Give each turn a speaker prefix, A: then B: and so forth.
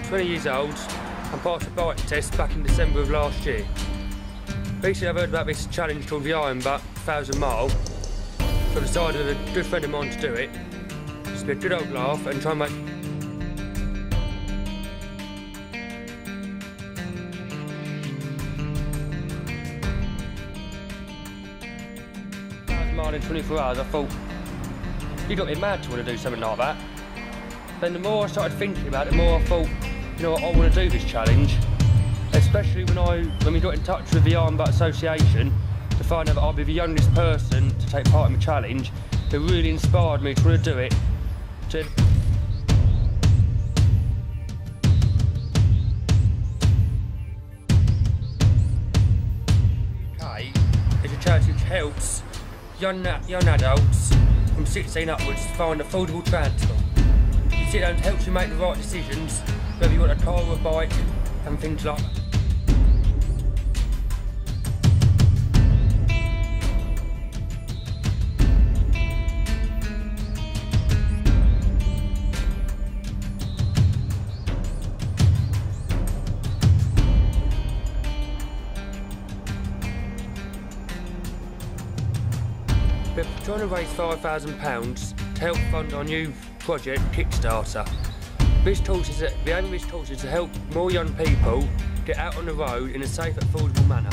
A: 20 years old and passed a bike test back in December of last year. Recently I've heard about this challenge called the Iron Butt 1000 Mile, so I decided with a good friend of mine to do it. Just be a good old laugh and try and make mile in 24 hours, I thought, you got me mad to want to do something like that. Then the more I started thinking about it, the more I thought, you know what, I want to do this challenge. Especially when I when we got in touch with the Butt Association to find out that I'd be the youngest person to take part in the challenge, it really inspired me to want to do it. To is a charity which helps young, young adults from 16 upwards to find affordable transport. Sit down to help you make the right decisions, whether you want a car or a bike and things like that. We're trying to raise £5,000 to help fund our new project, Kickstarter. This talks is the aim of this talks is to help more young people get out on the road in a safe, affordable manner.